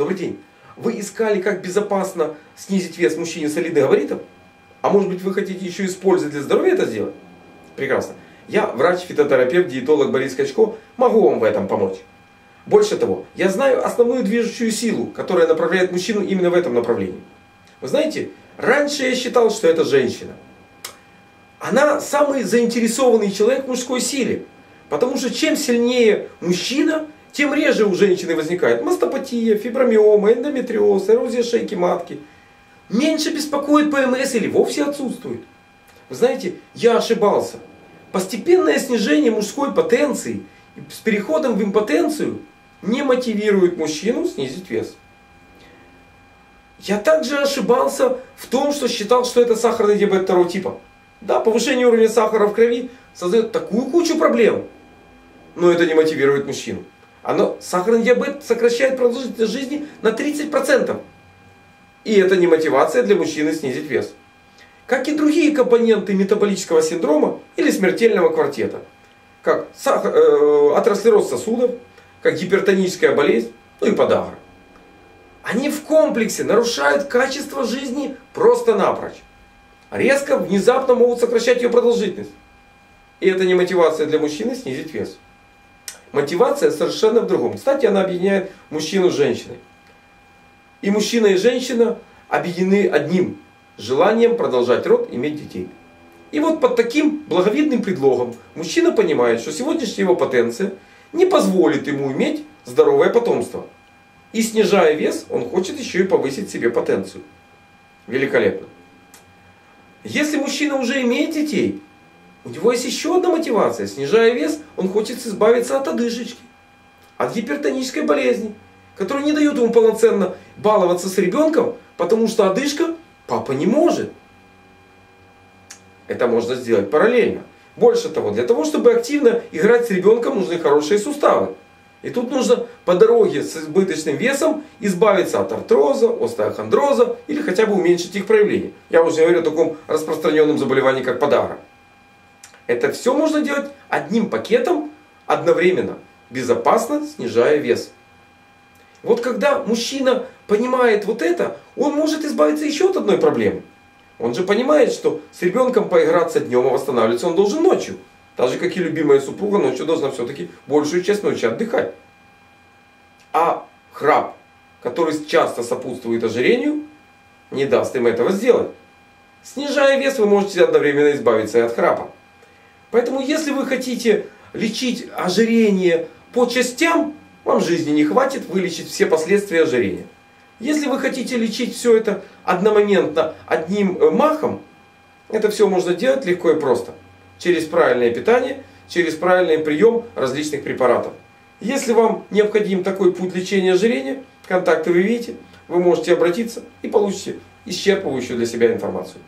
Добрый день. Вы искали, как безопасно снизить вес мужчине солидных габаритов? А может быть вы хотите еще использовать для здоровья это сделать? Прекрасно. Я врач, фитотерапевт, диетолог Борис Качко. Могу вам в этом помочь. Больше того, я знаю основную движущую силу, которая направляет мужчину именно в этом направлении. Вы знаете, раньше я считал, что это женщина. Она самый заинтересованный человек в мужской силе. Потому что чем сильнее мужчина, тем реже у женщины возникает мастопатия, фибромиома, эндометриоз, эрозия шейки матки. Меньше беспокоит ПМС или вовсе отсутствует. Вы знаете, я ошибался. Постепенное снижение мужской потенции с переходом в импотенцию не мотивирует мужчину снизить вес. Я также ошибался в том, что считал, что это сахарный диабет второго типа. Да, повышение уровня сахара в крови создает такую кучу проблем, но это не мотивирует мужчину. Оно, сахарный диабет сокращает продолжительность жизни на 30%. И это не мотивация для мужчины снизить вес. Как и другие компоненты метаболического синдрома или смертельного квартета. Как сахар, э, атеросклероз сосудов, как гипертоническая болезнь, ну и подагра. Они в комплексе нарушают качество жизни просто-напрочь. Резко, внезапно могут сокращать ее продолжительность. И это не мотивация для мужчины снизить вес. Мотивация совершенно в другом. Кстати, она объединяет мужчину с женщиной. И мужчина и женщина объединены одним желанием продолжать род, иметь детей. И вот под таким благовидным предлогом мужчина понимает, что сегодняшняя его потенция не позволит ему иметь здоровое потомство. И снижая вес, он хочет еще и повысить себе потенцию. Великолепно. Если мужчина уже имеет детей, у него есть еще одна мотивация. Снижая вес, он хочет избавиться от одышечки, от гипертонической болезни, которая не дает ему полноценно баловаться с ребенком, потому что одышка папа не может. Это можно сделать параллельно. Больше того, для того, чтобы активно играть с ребенком, нужны хорошие суставы. И тут нужно по дороге с избыточным весом избавиться от артроза, остеохондроза или хотя бы уменьшить их проявление. Я уже говорю о таком распространенном заболевании, как подагра. Это все можно делать одним пакетом одновременно, безопасно снижая вес. Вот когда мужчина понимает вот это, он может избавиться еще от одной проблемы. Он же понимает, что с ребенком поиграться днем, а восстанавливаться он должен ночью. Так же, как и любимая супруга, ночью должна все-таки большую часть ночи отдыхать. А храп, который часто сопутствует ожирению, не даст им этого сделать. Снижая вес, вы можете одновременно избавиться и от храпа. Поэтому, если вы хотите лечить ожирение по частям, вам жизни не хватит вылечить все последствия ожирения. Если вы хотите лечить все это одномоментно, одним э, махом, это все можно делать легко и просто. Через правильное питание, через правильный прием различных препаратов. Если вам необходим такой путь лечения ожирения, контакты вы видите, вы можете обратиться и получите исчерпывающую для себя информацию.